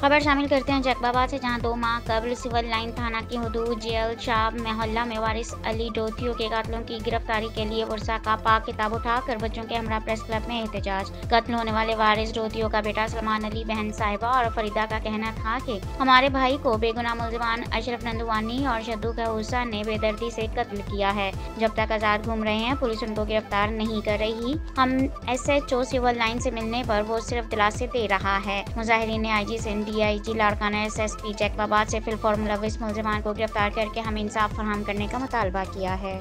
खबर शामिल करते हैं जैकबाबाद से, जहाँ दो माह कबल सिविल लाइन थाना की हदूद जेल शाह मोहल्ला में वारिस अली डोथियो के कातलों की गिरफ्तारी के लिए वर्षा का पाक किताब उठाकर बच्चों के हमरा प्रेस क्लब में एहतजाज। कत्ल होने वाले वारिस डोथियो का बेटा सलमान अली, बहन साहिबा और फरीदा का कहना था कि हमारे भाई को बेगुना मुलजमान अशरफ नंदवानी और शद्दू कहूसा ने बेदर्दी से कत्ल किया है। जब तक आज़ाद घूम रहे हैं, पुलिस उनको गिरफ़्तार नहीं कर रही। हम S H O civil line से मिलने पर वो सिर्फ़ दिलासे दे रहा है। मुजाहरीन ने I G Sindh DIG Larkana SSP Jacobabad से फिल फॉर्मूला मुलजमान को गिरफ़्तार करके हम इंसाफ फराम करने का मुतालबा किया है।